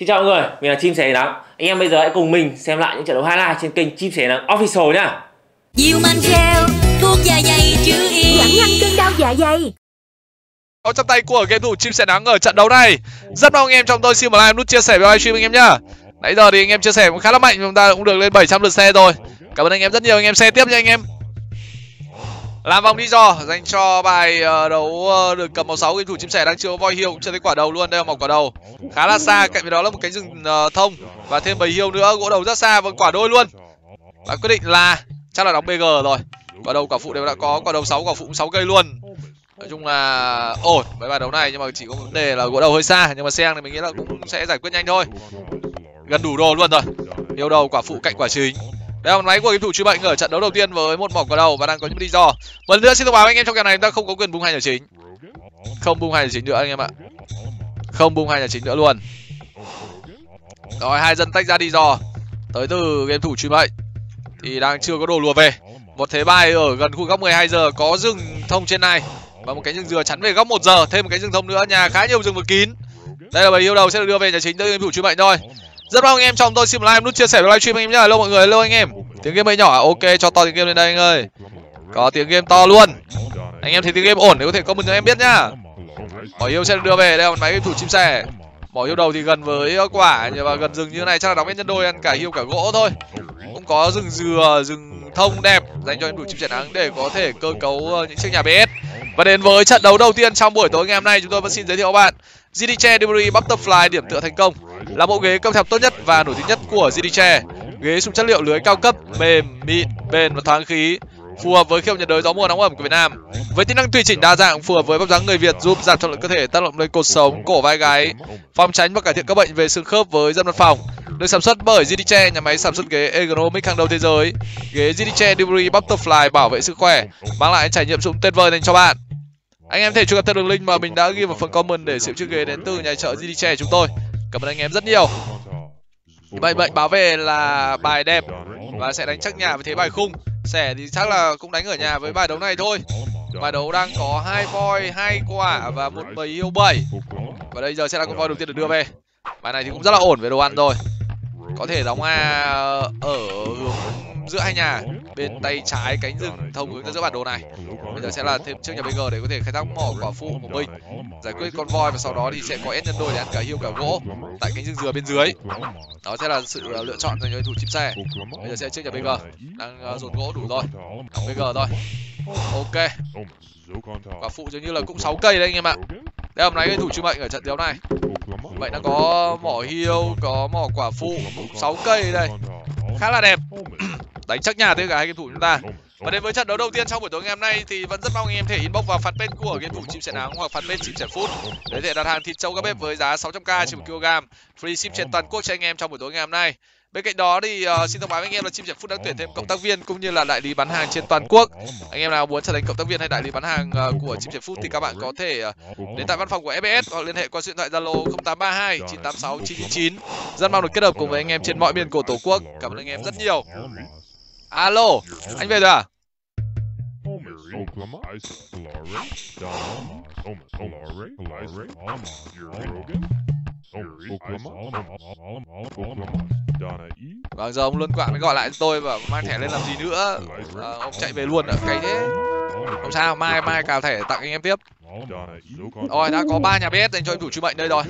Xin chào mọi người, mình là Chim Sẻ Nắng. Anh em bây giờ hãy cùng mình xem lại những trận đấu highlight trên kênh Chim Sẻ Nắng Official nhá. Diệu man gel, thuốc dạ dày chứa yên. Giảm nhanh cơn đau dạ dày. Có trong tay của game thủ Chim Sẻ Nắng ở trận đấu này. Rất mong anh em trong tôi xin một like nút chia sẻ với livestream anh em nhá. Nãy giờ thì anh em chia sẻ cũng khá là mạnh, chúng ta cũng được lên 700 lượt xe rồi. Cảm ơn anh em rất nhiều, anh em xe tiếp nha anh em. Làm vòng đi dò dành cho bài ờ, đấu ờ, được cầm màu 6 game thủ chim sẻ đang chưa có voi hiêu cũng chưa thấy quả đầu luôn, đây là một quả đầu khá là xa, cạnh với đó là một cánh rừng ờ, thông và thêm bầy hiêu nữa, gỗ đầu rất xa vẫn quả đôi luôn. Và quyết định là, chắc là đóng bg rồi. Quả đầu quả phụ đều đã có, quả đầu 6 quả phụ cũng 6 cây luôn. Nói chung là ổn với bài đấu này, nhưng mà chỉ có vấn đề là gỗ đầu hơi xa, nhưng mà xe thì mình nghĩ là cũng sẽ giải quyết nhanh thôi. Gần đủ đồ luôn rồi. Hiêu đầu, quả phụ, cạnh quả chính đây là máy của game thủ truy bệnh ở trận đấu đầu tiên với một mỏ quả đầu và đang có những lý do. Một lần nữa xin thông báo anh em trong kèo này, chúng ta không có quyền bung hai nhà chính. Không bung hai nhà chính nữa anh em ạ. Không bung hai nhà chính nữa luôn. Rồi, hai dân tách ra đi dò tới từ game thủ truy bệnh. Thì đang chưa có đồ lùa về. Một thế bài ở gần khu góc 12 giờ có rừng thông trên này. Và một cái rừng dừa chắn về góc 1 giờ. Thêm một cái rừng thông nữa, nhà khá nhiều rừng vừa kín. Đây là bầy yêu đầu sẽ được đưa về nhà chính tới game thủ truy bệnh thôi rất mong anh em trong tôi xin một like nút chia sẻ live stream anh em nhá. Hello mọi người, hello anh em. Tiếng game hơi nhỏ à? ok, cho to tiếng game lên đây anh ơi. Có tiếng game to luôn. Anh em thấy tiếng game ổn thì có thể comment cho em biết nhá. Bỏ yêu sẽ được đưa về. Đây là máy game thủ chim sẻ. Bỏ yêu đầu thì gần với quả. Và gần rừng như này chắc là đóng hết nhân đôi, ăn cả hiêu cả gỗ thôi. Cũng có rừng dừa, rừng thông đẹp dành cho em thủ chim sẻ nắng để có thể cơ cấu ờ, những chiếc nhà bs và đến với trận đấu đầu tiên trong buổi tối ngày hôm nay, chúng tôi vẫn xin giới thiệu các bạn. GDC Debris Butterfly, điểm tựa thành công là mẫu ghế công thập tốt nhất và nổi tiếng nhất của Zidiche. Ghế dùng chất liệu lưới cao cấp, mềm, mịn, bền và thoáng khí, phù hợp với khí hậu nhiệt đới gió mùa nóng ẩm của Việt Nam. Với tính năng tùy chỉnh đa dạng phù hợp với vóc dáng người Việt giúp giảm trọng lượng cơ thể, tác động lên cột sống, cổ vai gáy, phòng tránh và cải thiện các bệnh về xương khớp với dân văn phòng. Được sản xuất bởi Zidiche, nhà máy sản xuất ghế ergonomic hàng đầu thế giới. Ghế Zidiche Delivery Butterfly bảo vệ sức khỏe, mang lại trải nghiệm dụng tuyệt vời dành cho bạn. Anh em thể truy cập theo đường link mà mình đã ghi vào phần comment để sở chiếc ghế đến từ nhà chợ Zidiche chúng tôi. Cảm ơn anh em rất nhiều. Bệnh bệnh báo về là bài đẹp và sẽ đánh chắc nhà với thế bài khung. Sẻ thì chắc là cũng đánh ở nhà với bài đấu này thôi. Bài đấu đang có hai voi, hai quả và một bầy yêu bảy. Và đây giờ sẽ là con voi đầu tiên được đưa về. Bài này thì cũng rất là ổn về đồ ăn rồi. Có thể đóng A ở hướng giữa hai nhà bên tay trái cánh rừng thông hướng ra giữa bản đồ này. Bây giờ sẽ là thêm trước nhà bg để có thể khai thác mỏ quả phụ của mình. Giải quyết con voi và sau đó thì sẽ có s nhân đôi để ăn cả hiêu cả gỗ tại cánh rừng dừa bên dưới. Đó sẽ là sự lựa chọn dành cho thủ chim xe. Bây giờ sẽ trước nhà bg đang dồn gỗ đủ rồi. Đóng bg thôi. Ok. Quả phụ dường như là cũng 6 cây đấy anh em ạ. Đây hôm nay cái thủ chim mệnh ở trận đấu này. Vậy đã có mỏ hiêu có mỏ quả phụ. 6 cây đây. Khá là đẹp đánh chắc nhà tới cả hai game thủ chúng ta. Và đến với trận đấu đầu tiên trong buổi tối ngày hôm nay thì vẫn rất mong anh em thể inbox vào fanpage của game thủ chim sẻ nắng hoặc fanpage chim sẻ food. Để thể đặt hàng thịt trâu các bếp với giá 600k trên một kg. free ship trên toàn quốc cho anh em trong buổi tối ngày hôm nay. Bên cạnh đó thì uh, xin thông báo với anh em là chim sẻ food đang tuyển thêm cộng tác viên cũng như là đại lý bán hàng trên toàn quốc. anh em nào muốn trở thành cộng tác viên hay đại lý bán hàng uh, của chim sẻ food thì các bạn có thể uh, đến tại văn phòng của fbs hoặc liên hệ qua số điện thoại zalo 0832 986 999 rất mong được kết hợp cùng với anh em trên mọi miền của tổ quốc. Cảm ơn anh em rất nhiều alo anh về rồi à? Vâng giờ ông Luân Quảng mới gọi lại cho tôi và mang thẻ lên làm gì nữa. À, Ông chạy về luôn à, ạ, cái thế. Không sao, mai mai cào thẻ tặng anh em tiếp. Rồi, đã có ba nhà BS dành cho anh thủ truy bệnh đây rồi.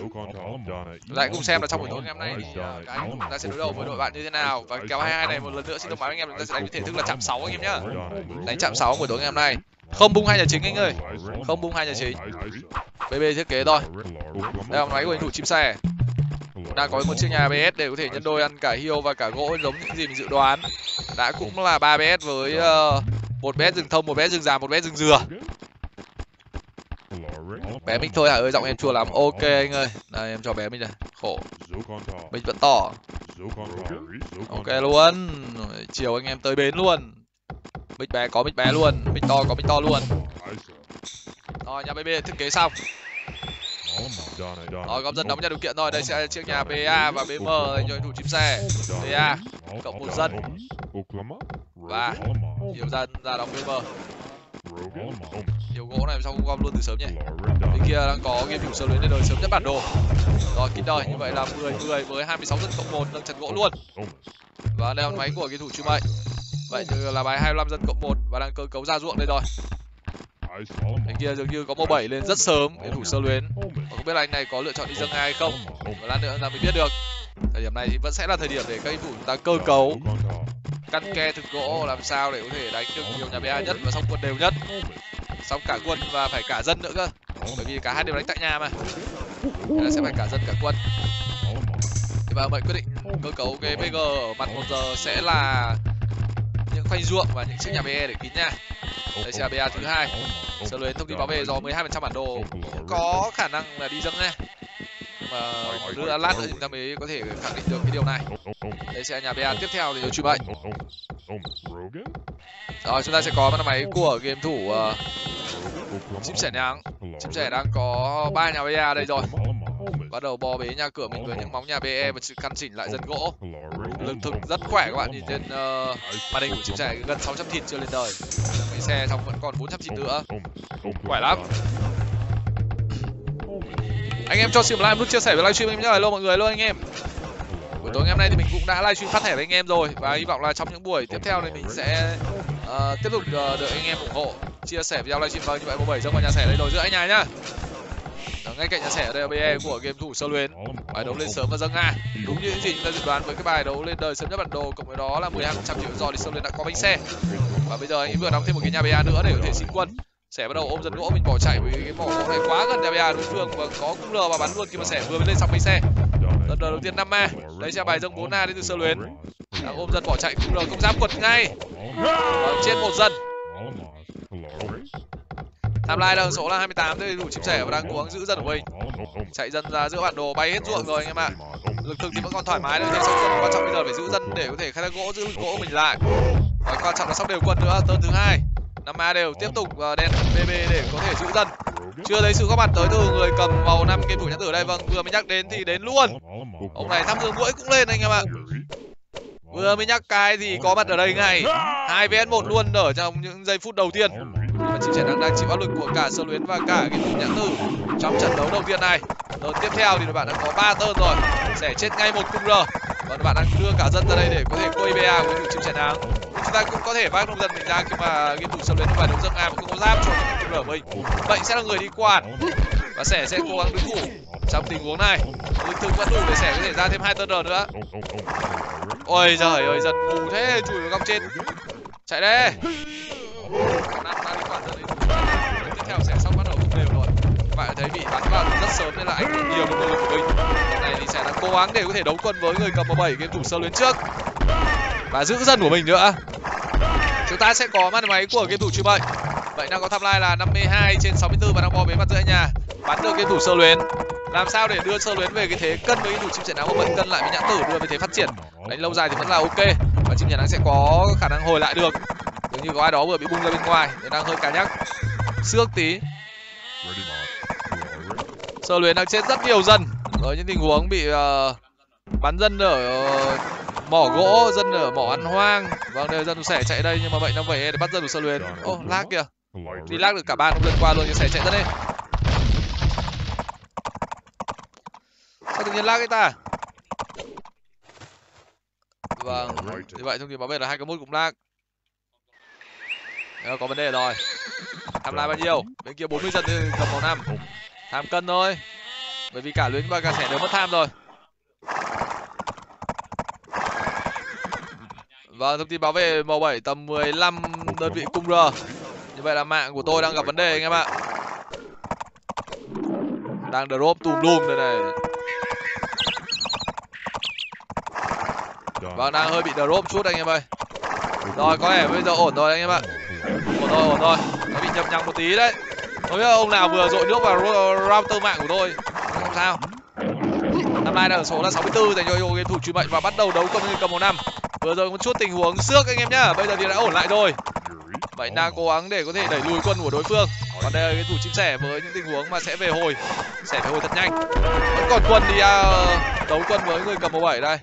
Lại cùng xem là trong buổi tối ngày hôm nay. Thì chúng ta sẽ đối đầu với đội bạn như thế nào? Và kèo 22 này một lần nữa xin thông báo anh em chúng ta sẽ đánh với thể thức là chạm 6 anh em nhá. Đánh chạm 6 buổi tối ngày hôm nay. Không bung hai nhà chính anh ơi. Không bung hai nhà chính. BB thiết kế thôi. Đây là máy của anh thủ chim xe. Đang có một chiếc nhà BS để có thể nhân đôi ăn cả hiêu và cả gỗ giống những gì mình dự đoán. Đã cũng là ba BS với uh, một bé rừng thông, một bé rừng già, một bé rừng dừa. Bé mình thôi hả? Ơi, giọng em chua lắm. Ok anh ơi. Đây, em cho bé mình này. Khổ. Mình vẫn tỏ ok luôn. Chiều anh em tới bến luôn. Mình bé có mình bé luôn. Mình to có mình to luôn. Rồi, nhà bb thiết kế xong rồi góp dân đóng nhà điều kiện rồi đây sẽ chiếc nhà pa và bm cho thủ chim xe. Pa cộng một dân. Và nhiều dân ra đóng bm nhiều gỗ này sao không gom luôn từ sớm nhỉ. Bên kia đang có game thủ sơ luyến lên đời sớm nhất bản đồ. Rồi kín đời như vậy là 10 người với 26 dân cộng một nâng chặt gỗ luôn. Và đây là máy của game thủ chư mệnh vậy như là bài 25 dân cộng một và đang cơ cấu ra ruộng đây rồi. Bên kia dường như có mẫu 7 lên rất sớm game thủ sơ luyến không biết là anh này có lựa chọn đi dâng hai hay không. Và lát nữa là mình biết được. Thời điểm này thì vẫn sẽ là thời điểm để các anh thủ chúng ta cơ cấu. Căn ke thực gỗ làm sao để có thể đánh được nhiều nhà ba nhất và xong quân đều nhất. Xong cả quân và phải cả dân nữa cơ. Bởi vì cả hai đều đánh tại nhà mà. Thế là sẽ phải cả dân, cả quân. Thì bà mệnh quyết định cơ cấu cái bg ở mặt một giờ sẽ là những khoanh ruộng và những chiếc nhà be để kín nha đây sẽ là ba thứ hai sơ luyến thông tin báo về do 12 phần trăm bản đồ. Cũng có khả năng là đi dâng nha mà một lát nữa chúng ta mới có thể khẳng định được cái điều này. Đây sẽ là nhà ba tiếp theo thì truy bệnh. rồi chúng ta sẽ có mắt máy của game thủ uh, chim sẻ nắng chim sẻ đang có ba nhà ba đây rồi bắt đầu bò bế nhà cửa mình với những móng nhà be và sự căn chỉnh lại dân gỗ. Lương thực rất khỏe các bạn nhìn trên uh, màn hình của chim sẻ gần 600 thịt chưa lên đời. Mấy xe xong vẫn còn 400 thịt nữa. Khỏe lắm. Anh em cho stream like nút chia sẻ với livestream em nhá. Hello mọi người luôn anh em. Buổi tối ngày hôm nay thì mình cũng đã livestream phát thẻ với anh em rồi và hy vọng là trong những buổi tiếp theo này mình sẽ uh, tiếp tục ờ, uh, được anh em ủng hộ chia sẻ video livestream vâng như vậy một bảy dâng vào nhà sẻ đây rồi giữa anh nhà nhá. Đó, ngay cạnh nhà sẻ ở đây là be của game thủ sơ luyến bài đấu lên sớm và dâng nga đúng như những gì chúng ta dự đoán với cái bài đấu lên đời sớm nhất bản đồ cộng với đó là 12 phần trăm triệu giò thì sơ luyến đã có bánh xe. Và bây giờ anh vừa đóng thêm một cái nhà ba nữa để có thể xin quân. Sẻ bắt đầu ôm dần gỗ mình bỏ chạy vì cái mỏ gỗ này quá gần nhà ba đối phương và có cung lờ và bắn luôn khi mà sẻ vừa mới lên xong bánh xe. Lần đầu tiên 5 a đây sẽ bài dâng 4 a đến từ sơ luyến đang ôm dần bỏ chạy cung lờ không dám quật ngay. Và chết một dần tham lai đang số là 28 đây đủ chim sẻ và đang cố gắng giữ dân của mình. Chạy dân ra giữa bản đồ, bay hết ruộng rồi anh em ạ. Lực thực thì vẫn còn thoải mái đấy nhưng quan trọng bây giờ phải giữ dân để có thể khai thác gỗ, giữ gỗ mình lại. Và quan trọng là sóc đều quân nữa, tơn thứ hai. Năm a đều tiếp tục ờ, đen bb để có thể giữ dân chưa thấy sự góp mặt tới từ người cầm màu năm kim thủ nhãn tử đây. Vâng vừa mới nhắc đến thì đến luôn. Ông này thăm dương mũi cũng lên anh em ạ. Vừa mới nhắc cái thì có mặt ở đây ngay. Hai vs một luôn ở trong những giây phút đầu tiên và chim sẻ đang đang chịu áp lực của cả sơ luyến và cả cái thủ nhãn tử trong trận đấu đầu tiên này. Rồi tiếp theo thì bạn đã có ba tơn rồi. Sẽ chết ngay một cung r và bạn đang đưa cả dân ra đây để có thể quay ba của chiến trận thắng. chúng ta cũng có thể vác nông dân mình ra khi mà game thủ sơ luyến và đấu dâng a mà không có giáp cho cung r mình. Vậy sẽ là người đi quản và sẻ sẽ cố gắng đứng thủ trong tình huống này. Lực thực vẫn đủ để sẻ có thể ra thêm hai tơn r nữa. Ôi giời ơi, giật mù thế, chùi vào góc trên. Chạy đây đang đang quả quản dân tiếp theo sẽ xong bắt đầu cũng đều rồi các bạn thấy bị bắn vào rất sớm nên là ảnh hưởng nhiều đến lực của mình này thì sẽ là cố gắng để có thể đấu quân với người cầm bảy game thủ sơ luyến trước và giữ dân của mình nữa chúng ta sẽ có mắt máy của game thủ chư bệnh vậy đang có tham lai là 52 trên 64 và đang bò bế mặt giữa nhà bắn được game thủ sơ luyến làm sao để đưa sơ luyến về cái thế cân với game thủ chim sẻ áo một vẫn cân lại với nhãn tử đưa về thế phát triển đánh lâu dài thì vẫn là ok và chim sẻ nắng sẽ có khả năng hồi lại được như có ai đó vừa bị bung ra bên ngoài nên đang hơi cá nhắc. Xước tí. Sơ luyến đang chết rất nhiều dân. Ở những tình huống bị uh, bắn dân ở uh, mỏ gỗ dân ở mỏ ăn hoang. Vâng đây dân sẻ chạy đây nhưng mà vậy đang về để bắt dân của sơ luyến ô oh, lag kìa. Đi lag được cả ba nông dân qua luôn nhưng sẻ chạy rất đi sao tự nhiên lag cái ta? Vâng như vậy thông tin bảo vệ là hai cái mút cũng lag có vấn đề rồi tham lai bao nhiêu bên kia 40 dân cầm màu năm tham cân thôi bởi vì cả luyến và cả sẻ đều mất tham rồi Vâng, thông tin báo về màu 7 tầm 15 đơn vị cung R. Như vậy là mạng của tôi đang gặp vấn đề anh em ạ. Đang drop tùm lum đây này. Vâng, đang hơi bị drop chút anh em ơi. Rồi, có vẻ bây giờ ổn rồi anh em ạ. Rồi, ổn rồi. Nó bị nhập nhằng một tí đấy. Không biết ông nào vừa dội nước vào router mạng của tôi. Không sao. Năm nay đang ở số là 64 dành cho game thủ truy mệnh và bắt đầu đấu công như cầm một năm vừa rồi một chút tình huống xước anh em nhá bây giờ thì đã ổn lại rồi vậy đang cố gắng để có thể đẩy lùi quân của đối phương còn đây là cái thủ chim sẻ với những tình huống mà sẽ về hồi sẽ về hồi thật nhanh vẫn còn quân đi uh, à, đấu quân với người cầm màu bảy đây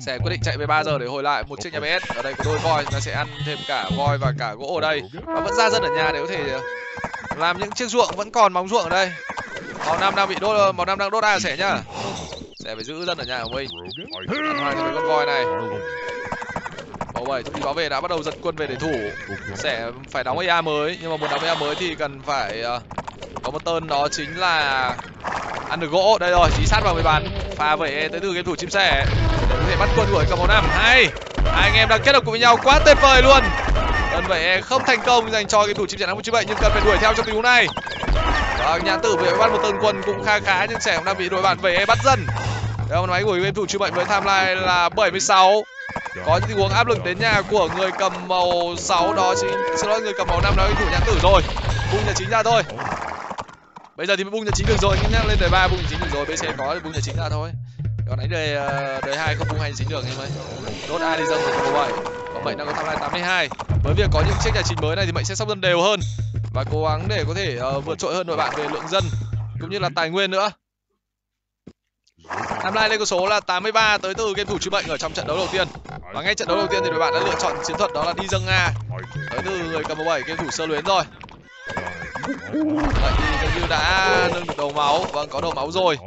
sẽ quyết định chạy về 3 giờ để hồi lại một chiếc nhà BS ở đây có đôi voi nó sẽ ăn thêm cả voi và cả gỗ ở đây. Và vẫn ra dân ở nhà để có thể làm những chiếc ruộng vẫn còn móng ruộng ở đây. Màu năm đang bị đốt màu năm đang đốt ai sẻ nhá? Sẽ phải giữ dân ở nhà của mình. Ăn hoài mấy con voi này. Màu bảy thông tin báo về đã bắt đầu giật quân về để thủ. Sẽ phải đóng EA mới nhưng mà muốn đóng EA mới thì cần phải uh, có một tên đó chính là ăn được gỗ. Đây rồi chính sát vào người bàn. Pha về tới từ game thủ chim sẻ thể bắt quân đuổi cầm màu năm. Hay, hai anh em đang kết hợp cùng với nhau, quá tuyệt vời luôn. Lần vậy không thành công dành cho cái thủ chim trận năm như vậy, nhưng cần phải đuổi theo trong tình huống này. Vâng, Và nhãn tử bị bắt một tên quân cũng kha khá, nhưng trẻ cũng đang bị đội bạn về bắt dần. Đây là máy của game thủ chữ bệnh với timeline là 76 có những tình huống áp lực đến nhà của người cầm màu 6 đó chính, xin lỗi, người cầm màu năm đó cái thủ nhãn tử rồi. Bung nhà chính ra thôi. Bây giờ thì bung nhà chính được rồi, nhưng nhắc lên đời ba bung nhà chính được rồi bc có thì bung nhà chính ra thôi còn đánh đời ờ, đời hai không bung hay chính được em ơi. Đốt ai đi dâng rồi bảy và mệnh đang có tham lai 82 với việc có những chiếc nhà trình mới này thì mệnh sẽ sóc dân đều hơn. Và cố gắng để có thể uh, vượt trội hơn đội bạn về lượng dân cũng như là tài nguyên nữa. Năm nay lên con số là 83 tới từ game thủ chữa bệnh ở trong trận đấu đầu tiên. Và ngay trận đấu đầu tiên thì đội bạn đã lựa chọn chiến thuật đó là đi dâng nga tới từ người cầm bảy game thủ sơ luyến rồi. Vậy thì gần như đã nâng được đầu máu. Vâng có đầu máu rồi.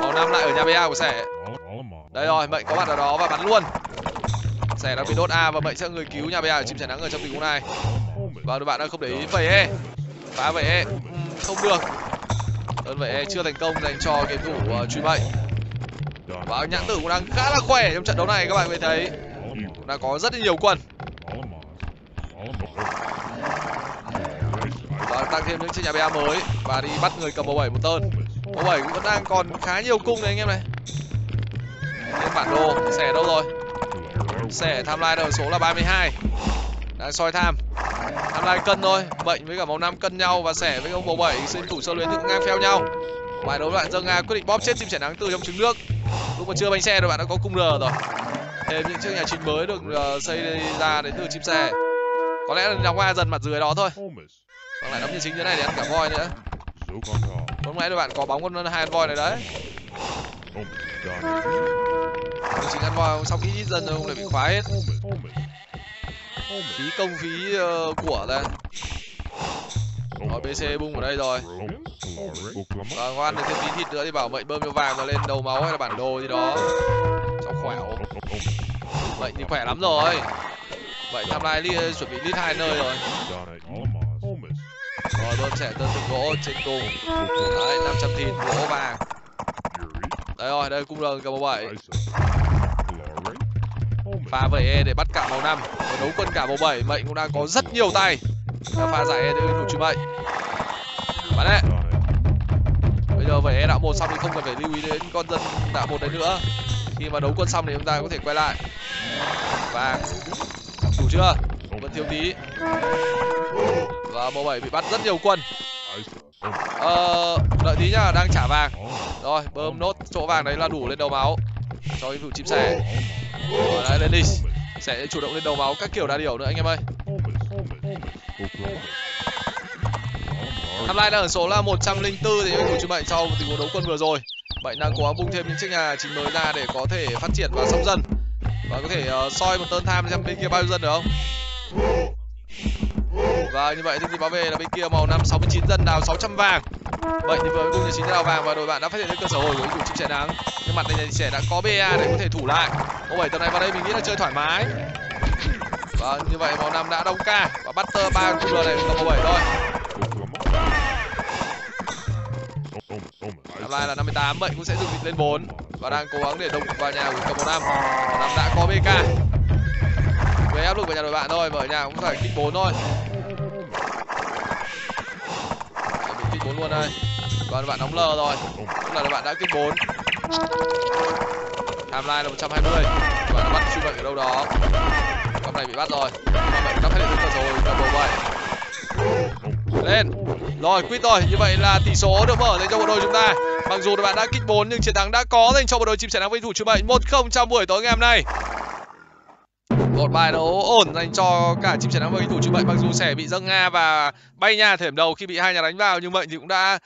Màu năm lại ở nhà ba của sẻ đây rồi mệnh có mặt ở đó và bắn luôn. Sẻ đang bị đốt a và mệnh sẽ người cứu nhà ba chim sẻ nắng ở trong tình huống này. Và đội bạn đang không để ý vậy e. Phá vậy e. Ừ, không được. Đơn vậy e chưa thành công dành cho game thủ ờ, uh, truy mệnh. Và nhãn tử cũng đang khá là khỏe trong trận đấu này các bạn có thể thấy đã có rất nhiều quân. Và tăng thêm những chiếc nhà ba mới và đi bắt người cầm bầu bảy một tên bầu bảy cũng vẫn đang còn khá nhiều cung này anh em này lên bản đồ xẻ đâu rồi? Xe tham lai ở số là 32 đang soi tham. Tham lai cân thôi bệnh với cả màu năm cân nhau và sẻ với ông bầu bảy xin thủ sơ luyến thì cũng ngang pheo nhau. Bài đấu đoạn dâng nga quyết định bóp chết chim trẻ nắng từ trong trứng nước. Lúc mà chưa bánh xe rồi bạn đã có cung r rồi. Thêm những chiếc nhà chính mới được uh, xây ra đến từ chim xe. Có lẽ là đóng a dần mặt dưới đó thôi. Còn lại đóng như chính thế này để ăn cả voi nữa. Lúc nãy đội bạn có bóng con hai con voi này đấy chính ăn vào sau khi ít dần rồi không lại bị khóa hết. Phí công phí uh, của ra rồi bc bung ở đây rồi. Và ngoan được thêm tí thịt nữa thì bảo mệnh bơm cho vàng nó lên đầu máu hay là bản đồ gì đó. Cho khỏe vậy thì khỏe lắm rồi. Vậy tham lai li chuẩn bị lít hai nơi rồi. Rồi bơm sẽ tân từng gỗ trên cùng. Đấy 500 thịt gỗ vàng. Đây rồi đây cung rừng cầm bảy pha về e để bắt cả màu năm. Và đấu quân cả màu bảy, mệnh cũng đang có rất nhiều tay. Đã pha giải e để thủ truy mệnh. Bắn đấy bây giờ về e đạo một xong thì không cần phải lưu ý đến con dân đạo một đấy nữa. Khi mà đấu quân xong thì chúng ta có thể quay lại. Và đủ chưa? Vẫn thiếu tí. Và màu bảy bị bắt rất nhiều quân. Ờ đợi tí nhá, đang trả vàng. Rồi, bơm nốt chỗ vàng đấy là đủ lên đầu máu cho cái vụ chim sẻ rồi đấy lên đi sẽ chủ động lên đầu máu các kiểu đa điều nữa anh em ơi. Tham lai đang ở số là 104 thì anh thủ chú bệnh sau tình huống đấu quân vừa rồi. Bệnh đang cố gắng bung thêm những chiếc nhà chính mới ra để có thể phát triển và sống dần và có thể uh, soi một tơn tham xem bên kia bao nhiêu dân được không? Và như vậy thì bảo báo về là bên kia màu năm 69 dân đào 600 vàng. Vậy thì với cung nhà chính đào vàng và đội bạn đã phát hiện đến cơ sở hồi của chủ chim trẻ nắng nhưng mặt này thì trẻ đã có ba để có thể thủ lại ô bảy tầm này vào đây mình nghĩ là chơi thoải mái và như vậy màu năm đã đông ca và bắt tơ ba cung này tầm màu bảy thôi Năm lai là 58, vậy cũng sẽ dùng vịt lên 4 và đang cố gắng để đồng vào nhà của tầm màu năm. Năm đã có BK. với áp lực vào nhà đội bạn thôi, và ở nhà cũng phải kích 4 thôi. Kích 4 luôn đây. còn bạn đóng lờ rồi. Tức là đội bạn đã kích 4. Timeline là 120. Bạn đã bắt truy bệnh ở đâu đó. Con này bị bắt rồi. con này đã phát hiện được rồi, double bảy lên rồi quýt rồi như vậy là tỷ số được mở dành cho bộ đội chúng ta mặc dù đội bạn đã kích 4 nhưng chiến thắng đã có dành cho bộ đội chim sẻ nắng vinh thủ chữa bệnh một không trong buổi tối ngày hôm nay một bài đấu ổn dành cho cả chim sẻ nắng vinh thủ chữa bệnh mặc dù sẻ bị dâng nga và bay nhà thềm đầu khi bị hai nhà đánh vào nhưng vậy thì cũng đã